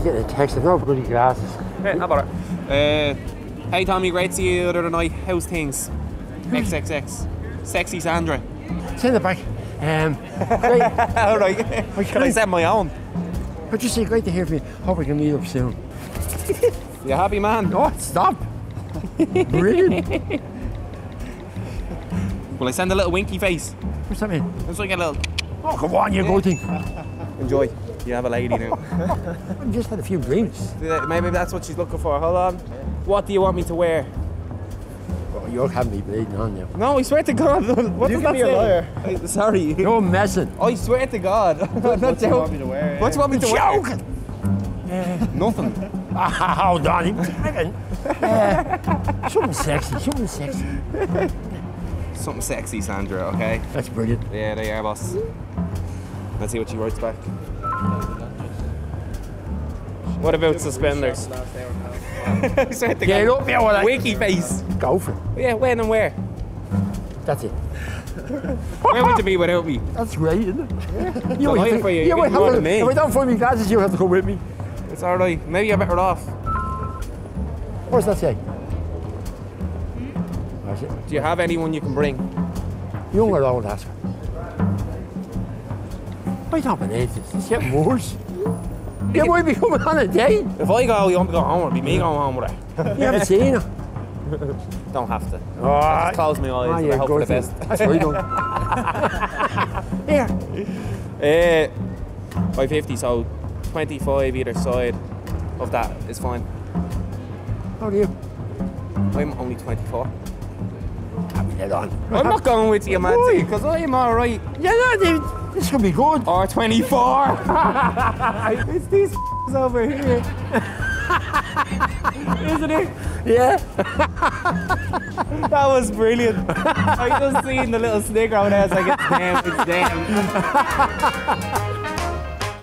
getting a text. I've no bloody glasses. Yeah, how about it? Uh, hey Tommy, great to see you the other night. How's things? XXX. Sexy Sandra. Send it back. Um, great. All right. Can I send my own? But just say, great to hear from you. Hope we can meet up soon. You happy, man? Oh, stop. Brilliant. Will I send a little winky face? What's that mean? It's like a little. Oh, come on, you go thing. Enjoy. You have a lady now. I just had a few drinks. Maybe that's what she's looking for. Hold on. What do you want me to wear? Oh, you're having me bleeding on you. No, I swear to God. What You does can that be a say? liar. I- Sorry. You're messing. I swear to God. I'm not joking. to wear? What do you want me to wear? Joking. Nothing. Ah, hold on. I'm. Uh, something sexy. Something sexy. Something sexy, Sandra, okay? That's brilliant. Yeah, they are, boss. Let's see what she writes back. What about suspenders? I swear to Get God. up here with that. Winky face. Go for it. Yeah, when and where? That's it. Where would you be without me? That's great, isn't it? Delighted would- for you, you're would getting more have than to- me. If I don't find my glasses, you have to come with me. It's alright. Maybe you're better off. What's that say? That's it. Do you have anyone you can bring? Young or old, that's coming on a date. If I go, you want me to go home, it'll be me going home with her. You haven't seen her. Don't have to. Oh, Just close my eyes Ah, and I yeah, hope for the best. thing. That's right, Here. Uh, 550, so 25 either side of that is fine. How do you? I'm only 24. Have we on? I'm not going with you, man, because I'm alright. Yeah, no, dude. This could be good. R24. it's these over here. Isn't it? Yeah. That was brilliant. I just seen the little snigger over there. I was like, it's them, it's them.